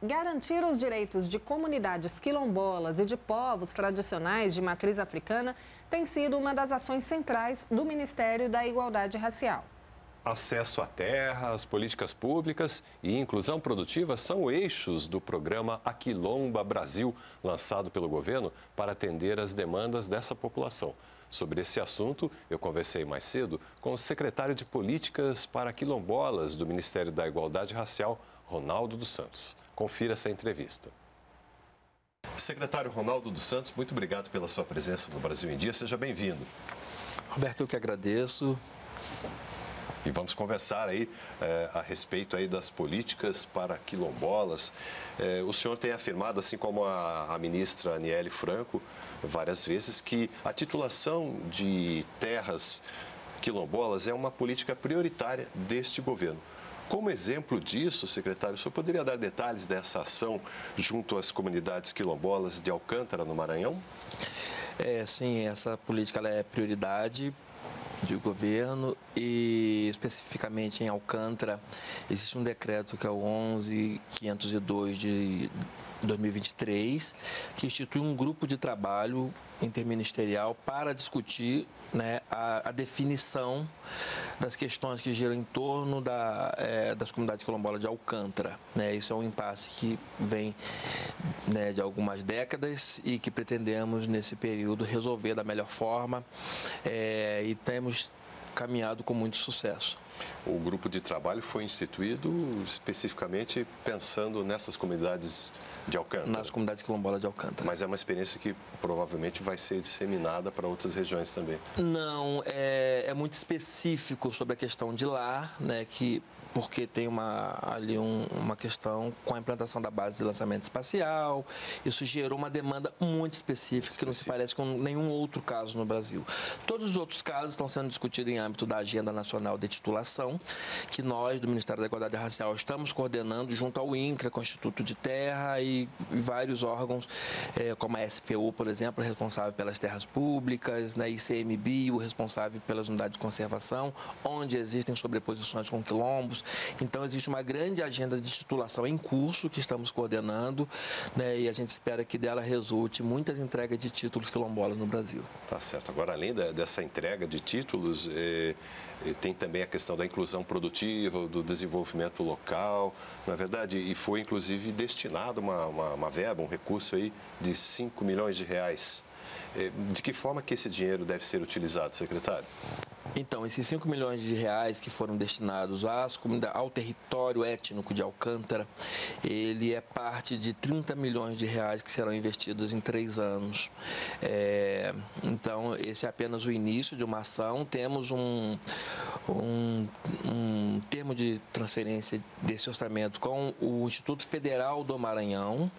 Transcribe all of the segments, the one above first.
Garantir os direitos de comunidades quilombolas e de povos tradicionais de matriz africana tem sido uma das ações centrais do Ministério da Igualdade Racial. Acesso à terra, as políticas públicas e inclusão produtiva são eixos do programa Aquilomba Brasil, lançado pelo governo para atender as demandas dessa população. Sobre esse assunto, eu conversei mais cedo com o secretário de Políticas para Quilombolas do Ministério da Igualdade Racial, Ronaldo dos Santos. Confira essa entrevista. Secretário Ronaldo dos Santos, muito obrigado pela sua presença no Brasil em Dia. Seja bem-vindo. Roberto, eu que agradeço. E vamos conversar aí é, a respeito aí das políticas para quilombolas. É, o senhor tem afirmado, assim como a, a ministra Aniele Franco, várias vezes, que a titulação de terras quilombolas é uma política prioritária deste governo. Como exemplo disso, secretário, o senhor poderia dar detalhes dessa ação junto às comunidades quilombolas de Alcântara, no Maranhão? É, sim, essa política é prioridade de governo e especificamente em Alcântara existe um decreto que é o 11502 de 2023 que institui um grupo de trabalho interministerial para discutir né, a, a, definição das questões que giram em torno da, é, das comunidades quilombolas de Alcântara. Né? Isso é um impasse que vem né, de algumas décadas e que pretendemos, nesse período, resolver da melhor forma é, e temos caminhado com muito sucesso. O grupo de trabalho foi instituído especificamente pensando nessas comunidades de Alcântara. Nas comunidades quilombolas de Alcântara. Mas é uma experiência que provavelmente vai ser disseminada para outras regiões também. Não, é, é muito específico sobre a questão de lá, né, que porque tem uma, ali um, uma questão com a implantação da base de lançamento espacial. Isso gerou uma demanda muito específica, que não se parece com nenhum outro caso no Brasil. Todos os outros casos estão sendo discutidos em âmbito da Agenda Nacional de Titulação, que nós, do Ministério da Igualdade Racial, estamos coordenando junto ao INCRA, com o Instituto de Terra e, e vários órgãos, é, como a SPU, por exemplo, responsável pelas terras públicas, né, ICMBio, responsável pelas unidades de conservação, onde existem sobreposições com quilombos, então, existe uma grande agenda de titulação em curso que estamos coordenando né, e a gente espera que dela resulte muitas entregas de títulos quilombolas no Brasil. Tá certo. Agora, além da, dessa entrega de títulos, eh, eh, tem também a questão da inclusão produtiva, do desenvolvimento local, na é verdade, e foi inclusive destinado uma, uma, uma verba, um recurso aí de 5 milhões de reais. Eh, de que forma que esse dinheiro deve ser utilizado, secretário? Então, esses 5 milhões de reais que foram destinados às ao território étnico de Alcântara, ele é parte de 30 milhões de reais que serão investidos em três anos. É, então, esse é apenas o início de uma ação. Temos um, um, um termo de transferência desse orçamento com o Instituto Federal do Maranhão,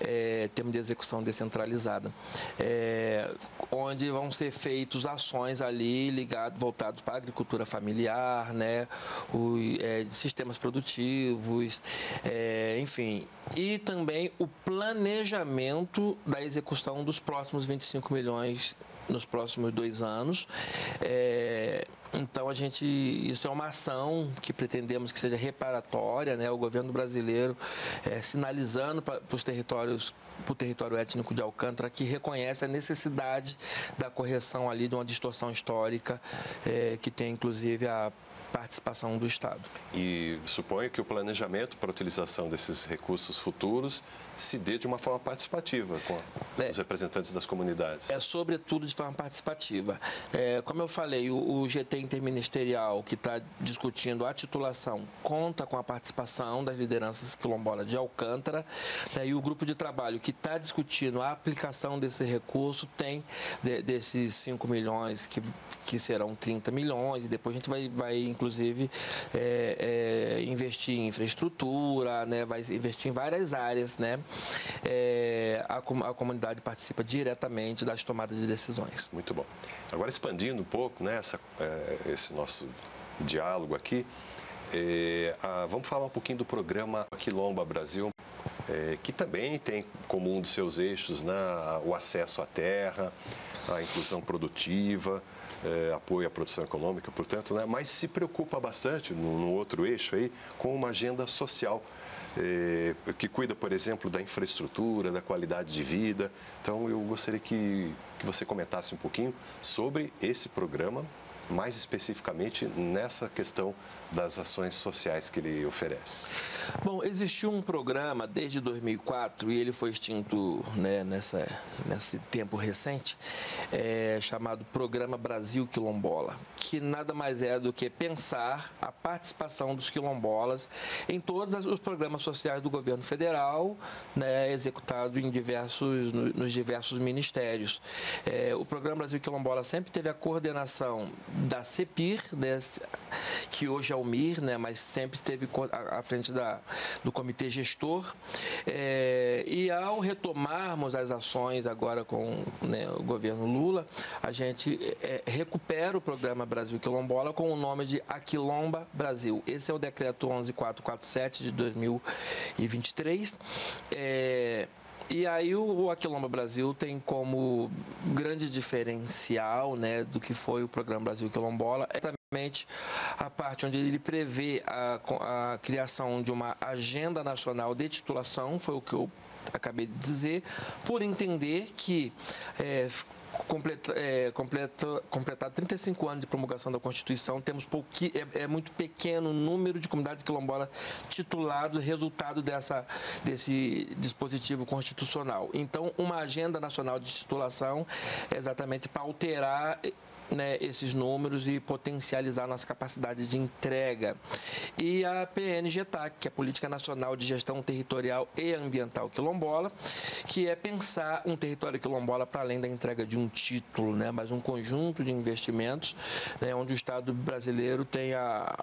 é, termo de execução descentralizada, é, onde vão ser feitas ações ali ligadas voltados para a agricultura familiar, né, os é, sistemas produtivos, é, enfim, e também o planejamento da execução dos próximos 25 milhões nos próximos dois anos. É, então a gente isso é uma ação que pretendemos que seja reparatória, né? O governo brasileiro é, sinalizando para os territórios para o território étnico de Alcântara que reconhece a necessidade da correção ali de uma distorção histórica é, que tem inclusive a participação do Estado. E suponho que o planejamento para a utilização desses recursos futuros se dê de uma forma participativa com é, os representantes das comunidades. É sobretudo de forma participativa. É, como eu falei, o, o GT interministerial que está discutindo a titulação conta com a participação das lideranças quilombolas de Alcântara né, e o grupo de trabalho que está discutindo a aplicação desse recurso tem de, desses 5 milhões que, que serão 30 milhões e depois a gente vai, vai inclusive é, é, investir em infraestrutura, né, vai investir em várias áreas, né? é, a, a, comunidade participa diretamente das tomadas de decisões. Muito bom. Agora, expandindo um pouco né, essa, é, esse nosso diálogo aqui, é, a, vamos falar um pouquinho do programa Quilomba Brasil, é, que também tem como um dos seus eixos né, o acesso à terra, a inclusão produtiva, é, apoio à produção econômica, portanto, né, mas se preocupa bastante, no, outro eixo aí, com uma agenda social é, que cuida, por exemplo, da infraestrutura, da qualidade de vida. Então, eu gostaria que, que você comentasse um pouquinho sobre esse programa mais especificamente nessa questão das ações sociais que ele oferece? Bom, existiu um programa desde 2004 e ele foi extinto né, nessa, nesse tempo recente, é, chamado Programa Brasil Quilombola, que nada mais é do que pensar a participação dos quilombolas em todos os programas sociais do governo federal, né, executado em diversos, nos diversos ministérios. É, o Programa Brasil Quilombola sempre teve a coordenação da CEPIR, né, que hoje é o MIR, né, mas sempre esteve à frente da, do comitê gestor. É, e ao retomarmos as ações agora com né, o governo Lula, a gente é, recupera o programa Brasil Quilombola com o nome de Aquilomba Brasil. Esse é o decreto 11447 de 2023. É, e aí o, Aquilomba Brasil tem como grande diferencial né, do que foi o programa Brasil Quilombola. É também a parte onde ele prevê a, a criação de uma agenda nacional de titulação, foi o que eu acabei de dizer, por entender que é, é, completa, completar 35 anos de promulgação da Constituição, temos pouqui, é, é, muito pequeno o número de comunidades quilombolas titulados, resultado dessa, desse dispositivo constitucional. Então, uma agenda nacional de titulação é exatamente para alterar né, esses números e potencializar nossa capacidade de entrega. E a PNGTAC, que é a Política Nacional de Gestão Territorial e Ambiental Quilombola, que é pensar um território quilombola para além da entrega de um título, né, mas um conjunto de investimentos, né, onde o Estado brasileiro tem a,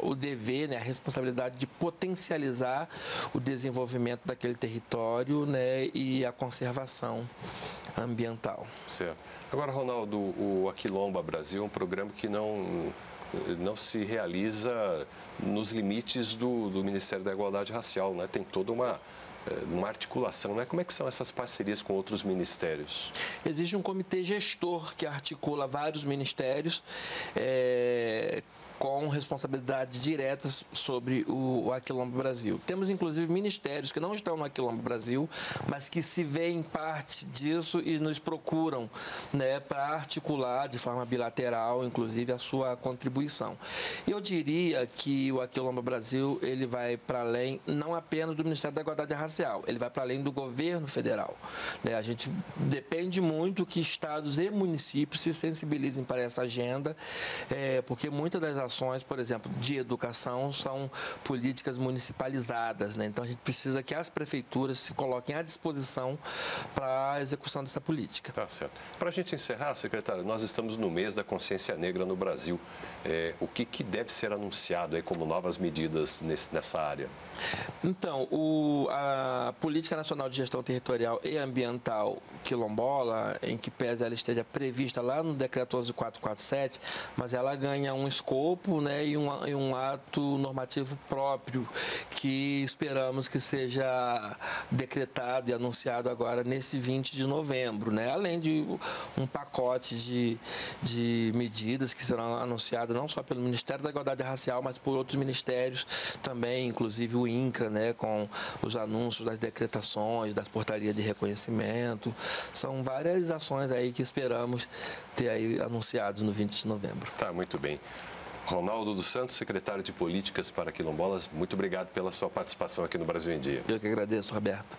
o dever, né, a responsabilidade de potencializar o desenvolvimento daquele território né, e a conservação ambiental. Certo. Agora, Ronaldo, o Aquilomba Brasil é um programa que não, não se realiza nos limites do, do Ministério da Igualdade Racial, né? Tem toda uma eh, uma articulação, né? Como é que são essas parcerias com outros ministérios? Existe um comitê gestor que articula vários ministérios. É com responsabilidade direta sobre o, o Aquilombo Brasil. Temos, inclusive, ministérios que não estão no Aquilombo Brasil, mas que se veem parte disso e nos procuram né, para articular de forma bilateral, inclusive, a sua contribuição. Eu diria que o Aquilombo Brasil ele vai para além, não apenas do Ministério da Igualdade Racial, ele vai para além do governo federal. Né? A gente depende muito que estados e municípios se sensibilizem para essa agenda, é, porque muitas das ações, por exemplo, de educação são políticas municipalizadas, né? Então a gente precisa que as prefeituras se coloquem à disposição para a execução dessa política. Tá certo. Para a gente encerrar, secretário, nós estamos no mês da consciência negra no Brasil. É, o que, que, deve ser anunciado aí como novas medidas nesse, nessa área? Então, o, a Política Nacional de Gestão Territorial e Ambiental quilombola, em que pese ela esteja prevista lá no Decreto 11447, mas ela ganha um escopo né, e, um, e um ato normativo próprio que esperamos que seja decretado e anunciado agora nesse 20 de novembro, né? além de um pacote de, de medidas que serão anunciadas não só pelo Ministério da Igualdade Racial, mas por outros ministérios também, inclusive o INCRA, né, com os anúncios das decretações, das portarias de reconhecimento. São várias ações aí que esperamos ter aí anunciados no 20 de novembro. Tá, muito bem. Ronaldo dos Santos, secretário de Políticas para Quilombolas, muito obrigado pela sua participação aqui no Brasil em Dia. Eu que agradeço, Roberto.